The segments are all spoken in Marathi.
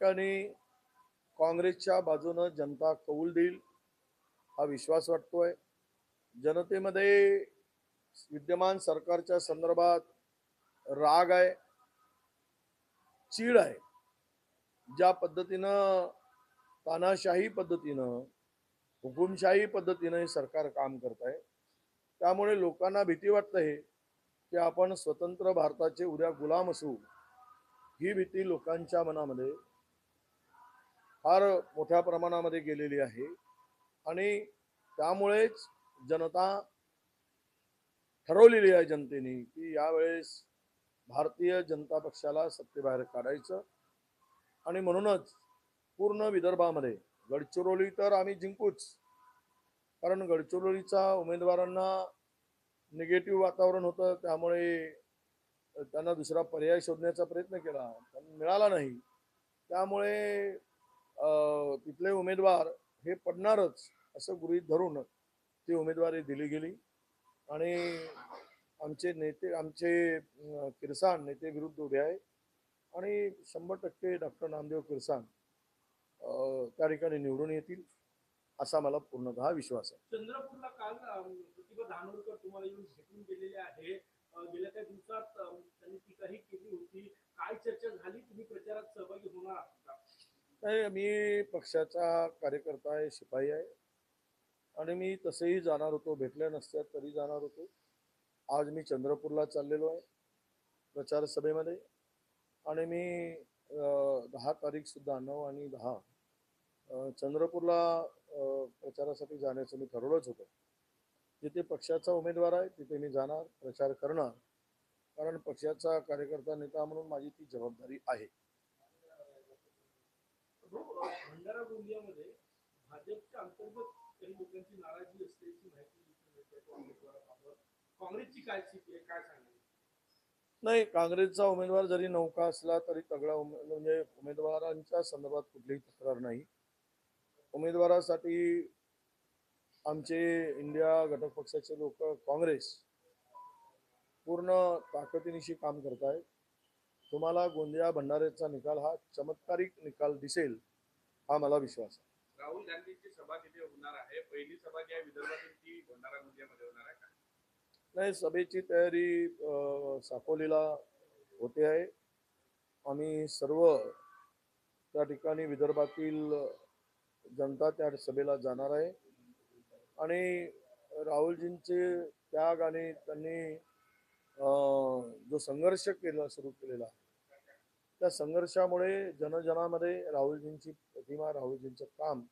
ठिकाणी काँग्रेसच्या बाजूनं जनता कौल देईल हा विश्वास वाटतोय. जनतेमध्ये विद्यमान सरकारच्या संदर्भात राग आहे चीड आहे. ज्या पद्धतीनं तानाशाही पद्धतीनं हुकुमशाही पद्धतीनं हे सरकार काम करत आहे त्यामुळे लोकांना भीती वाटते की आपण स्वतंत्र भारताचे उद्या गुलाम असू. ही भीती लोकांच्या मनामध्ये फार मोठ्या प्रमाणामध्ये गेलेली आहे. आणि त्यामुळेच जनता ठरवलेली आहे जनतेने की यावेळेस भारतीय जनता पक्षाला सत्तेबाहेर काढायचं. आणि म्हणूनच पूर्ण विदर्भामध्ये गडचिरोली तर आम्ही जिंकूच. कारण गडचिरोलीचा उमेदवारांना निगेटिव्ह वातावरण होतं त्यामुळे त्यांना दुसरा पर्याय शोधण्याचा प्रयत्न केला. पण मिळाला नाही. त्यामुळे तिथले उमेदवार हे पडणारच असं गृहीत धरून ती उमेदवारी दिली गेली. आणि आमचे नेते आमचे किरसान किरसाण नेते विरुद्ध उभे आहे. आणि शंभर टक्के डॉक्टर नामदेव किरसाण त्या ठिकाणी निवडून येतील असा मला पूर्णतः विश्वास आहे. चंद्रपूरला काल प्रतिभा धानोरकर तुम्हाला येऊन भेटून गेले आहे अ, गेल्या काही दिवसात अम, त्यांनी टीकाही केली होती काय चर्चा झाली तुम्ही प्रचारात सहभागी होणार आहात का? नाही मी पक्षाचा कार्यकर्ता आहे शिपाई आहे. आणि मी तसेही जाणार होतो भेटल्या नसत्या तरी जाणार होतो. आज मी चंद्रपूरला चाललेलो आहे प्रचार सभेमध्ये. आणि मी दहा तारीखसुद्धा नऊ आणि दहा चंद्रपूरला प्रचारासाठी जाण्याचं मी ठरवलंच होतं. जिथे पक्षाचा उमेदवार आहे तिथे मी जाणार प्रचार करणार. कारण पक्षाचा कार्यकर्ता नेता म्हणून माझी ती जबाबदारी आहे. भंडारा गोंदियामध्ये भाजपच्या अंतर्गत काही लोकांची नाराजी असल्याची माहिती काँग्रेसची काय स्थिती आहे काय सांगाल नाही काँग्रेसचा उमेदवार जरी नौका असला तरी तगडा उमे म्हणजे उमेदवारांच्या संदर्भात कुठलीही तक्रार नाही. उमेदवारासाठी आमचे इंडिया घटक पक्षाचे लोक काँग्रेस पूर्ण ताकदीनिशी काम करत आहेत तुम्हाला गोंदिया भंडाऱ्याचा निकाल हा चमत्कारिक निकाल दिसेल. हा मला विश्वास आहे. राहुल गांधींची सभा तिथे होणार आहे. पहिली सभा जी आहे विदर्भातील ती भंडारा गोंदियामध्ये होणार आहे का? नाही सभेची तयारी अ, साकोलीला होते आहे. आम्ही सर्व त्या ठिकाणी विदर्भातील जनता त्या सभेला जाणार आहे. आणि राहुलजींचे त्याग आणि त्यांनी अ, जो संघर्ष केला सुरू केलेला आहे त्या संघर्षामुळे जनजनामध्ये राहुलजींची प्रतिमा राहुलजींचं काम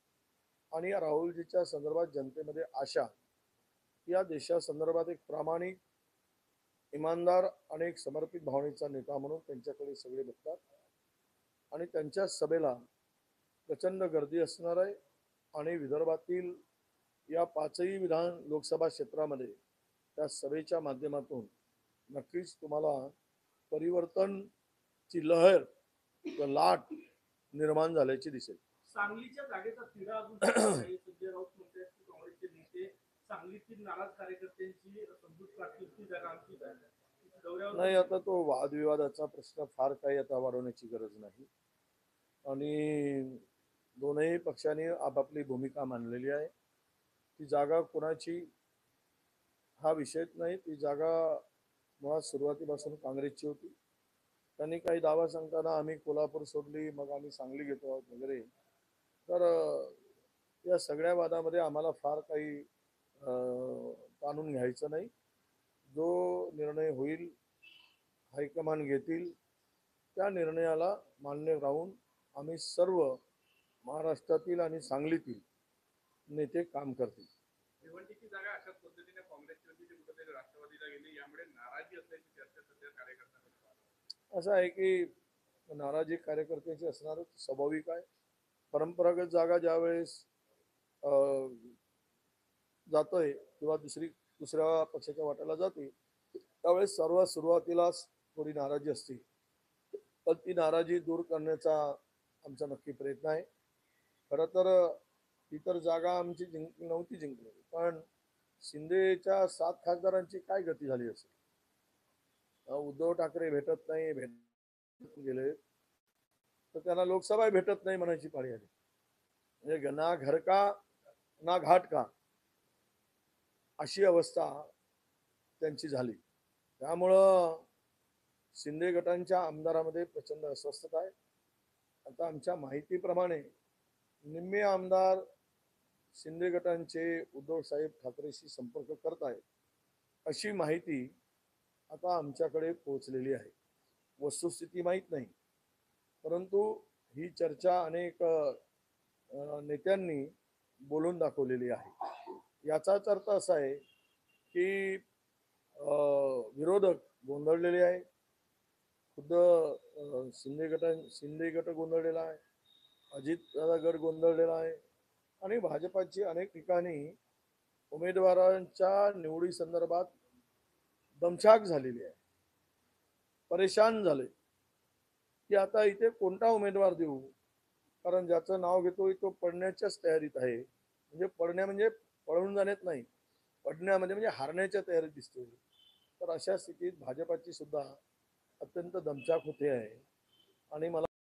आणि या राहुलजीच्या संदर्भात जनतेमध्ये आशा या देशासंदर्भात एक प्रामाणिक इमानदार आणि एक समर्पित भावनेचा नेता म्हणून त्यांच्याकडे सगळे बघतात. आणि त्यांच्या सभेला प्रचंड गर्दी असणार आहे आणि विदर्भातील या पाचही विधान लोकसभा क्षेत्रामध्ये त्या सभेच्या माध्यमातून नक्कीच तुम्हाला परिवर्तन परिवर्तनची लहर किंवा लाट निर्माण झाल्याची दिसेल. सांगलीच्या जागेचा तिढा अजून. संजय राऊत म्हणतात की काँग्रेसचे नेते सांगलीतील नाराज कार्यकर्त्यांची समजूत काढतील ती जागा नाही आता तो वादविवादाचा प्रश्न फार काही आता वाढवण्याची गरज नाही. आणि दोनही पक्षांनी आपापली भूमिका मांडलेली आहे. ती जागा कोणाची? हा विषयच नाही. ती जागा मुळात सुरुवातीपासून काँग्रेसची होती. त्यांनी काही दावा सांगताना आम्ही कोल्हापूर सोडली मग आम्ही सांगली घेतो आहोत वगैरे. तर या सगळ्या वादामध्ये आम्हाला फार काही ताणून घ्यायचं नाही. जो निर्णय होईल हायकमान घेतील त्या निर्णयाला मान्य राहून आम्ही सर्व महाराष्ट्रातील आणि सांगलीतील नेते काम करतील भिवंडीची जागा अशाच पद्धतीने काँग्रेसची होती ती कुठेतरी राष्ट्रवादीला गेली यामुळे नाराजी असल्याची चर्चा सध्या कार्यकर्त्यांमध्ये चालू आहे. असं आहे की नाराजी कार्यकर्त्यांची असणार स्वाभाविक आहे. परंपरागत जागा ज्यावेळेस अं, जातोय किंवा दुसरी दुसऱ्या पक्षाच्या वाट्याला जाते त्यावेळेस सर्वात सुरुवातीलाच थोडी नाराजी असते. पण ती नाराजी दूर करण्याचा आमचा नक्की प्रयत्न आहे. खरं तर इतर जागा आमची जिंक नव्हती जिंकली पण शिंदेच्या सात खासदारांची काय गती झाली असेल? उद्धव ठाकरे भेटत नाही भेट गेले. तर त्यांना लोकसभा भेटत नाही म्हणायची पाळी आली. म्हणजे ना घर का ना घाट का? अशी अवस्था त्यांची झाली. त्यामुळं शिंदे गटांच्या आमदारामध्ये प्रचंड अस्वस्थता आहे. आता आमच्या माहितीप्रमाणे निम्मे आमदार शिंदे गटांचे उद्धव साहेब ठाकरेशी संपर्क करत आहेत अशी माहिती आता आमच्याकडे पोहोचलेली आहे. वस्तुस्थिती माहीत नाही. परंतु ही चर्चा अनेक नेत्यांनी बोलून दाखवलेली आहे. याचाच अर्थ असा आहे की विरोधक गोंधळलेले आहे खुद्द शिंदे गटा शिंदे गट गोंधळलेला आहे. अजित दादा गट गोंधळलेला आहे. आणि भाजपाची अनेक ठिकाणी उमेदवारांच्या निवडी संदर्भात दमछाक झालेली आहे. परेशान झाले की आता इथे कोणता उमेदवार देऊ? कारण ज्याचं नाव घेतोय तो पडण्याच्याच तयारीत आहे. म्हणजे पडण्या म्हणजे पळून जाण्यात नाही. पडण्यामध्ये म्हणजे, म्हणजे हारण्याच्या तयारीत दिसते तर अशा स्थितीत भाजपाची सुद्धा अत्यंत दमछाक होते आहे. आणि मला